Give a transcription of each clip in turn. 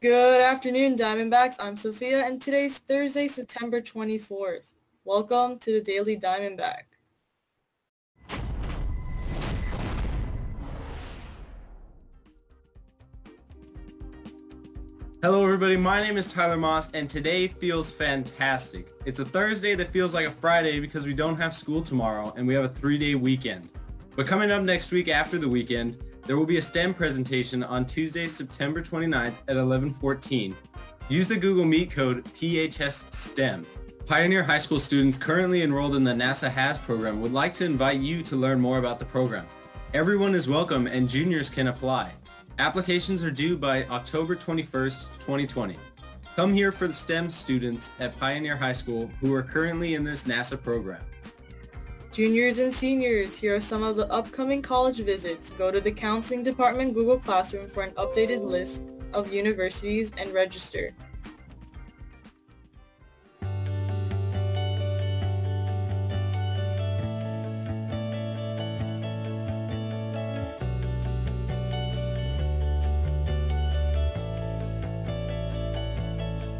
Good afternoon, Diamondbacks. I'm Sophia, and today's Thursday, September 24th. Welcome to the Daily Diamondback. Hello everybody, my name is Tyler Moss and today feels fantastic. It's a Thursday that feels like a Friday because we don't have school tomorrow and we have a three-day weekend. But coming up next week after the weekend, there will be a STEM presentation on Tuesday, September 29th at 1114. Use the Google Meet code PHS-STEM. Pioneer High School students currently enrolled in the NASA HAS program would like to invite you to learn more about the program. Everyone is welcome and juniors can apply. Applications are due by October 21st, 2020. Come here for the STEM students at Pioneer High School who are currently in this NASA program. Juniors and seniors, here are some of the upcoming college visits. Go to the Counseling Department Google Classroom for an updated list of universities and register.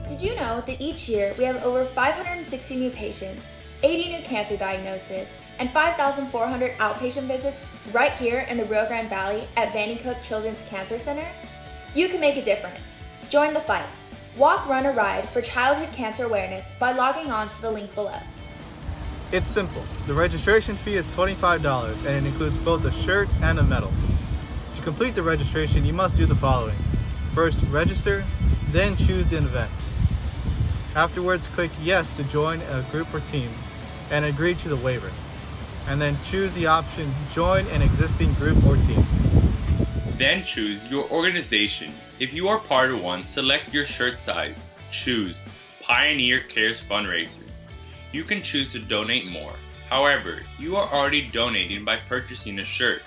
Did you know that each year we have over 560 new patients, 80 new cancer diagnoses, and 5,400 outpatient visits right here in the Rio Grande Valley at Vannie Cook Children's Cancer Center? You can make a difference. Join the fight. Walk, run, or ride for childhood cancer awareness by logging on to the link below. It's simple. The registration fee is $25 and it includes both a shirt and a medal. To complete the registration, you must do the following. First, register, then choose the event. Afterwards, click Yes to join a group or team and agree to the waiver. And then choose the option Join an existing group or team. Then choose your organization. If you are part of one, select your shirt size. Choose Pioneer Cares Fundraiser. You can choose to donate more. However, you are already donating by purchasing a shirt.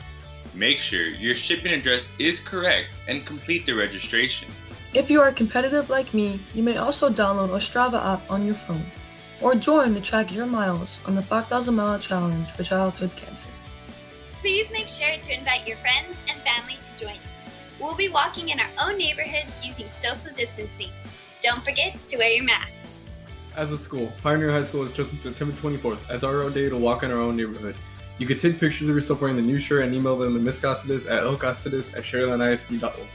Make sure your shipping address is correct and complete the registration. If you are competitive like me, you may also download a Strava app on your phone or join to track your miles on the 5,000 Mile Challenge for Childhood Cancer. Please make sure to invite your friends and family to join you. We'll be walking in our own neighborhoods using social distancing. Don't forget to wear your masks. As a school, Pioneer High School has chosen September 24th as our own day to walk in our own neighborhood. You can take pictures of yourself wearing the new shirt and email them to Miss Casares at lcasares at SharylandISD.org.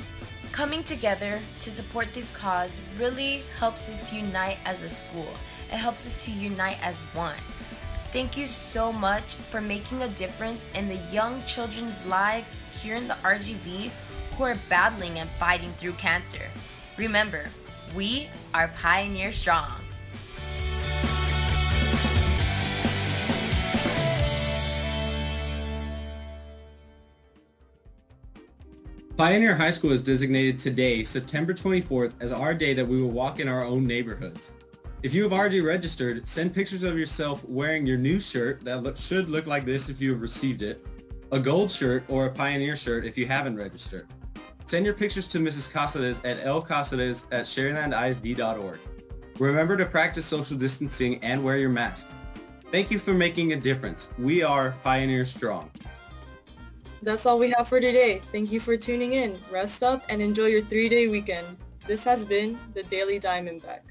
Coming together to support this cause really helps us unite as a school. It helps us to unite as one. Thank you so much for making a difference in the young children's lives here in the RGV who are battling and fighting through cancer. Remember, we are Pioneer Strong. Pioneer High School is designated today, September 24th, as our day that we will walk in our own neighborhoods. If you have already registered, send pictures of yourself wearing your new shirt that look, should look like this if you have received it, a gold shirt or a Pioneer shirt if you haven't registered. Send your pictures to Mrs. Casares at lcasares at SharylandISD.org. Remember to practice social distancing and wear your mask. Thank you for making a difference. We are Pioneer Strong. That's all we have for today. Thank you for tuning in. Rest up and enjoy your three-day weekend. This has been the Daily Diamondback.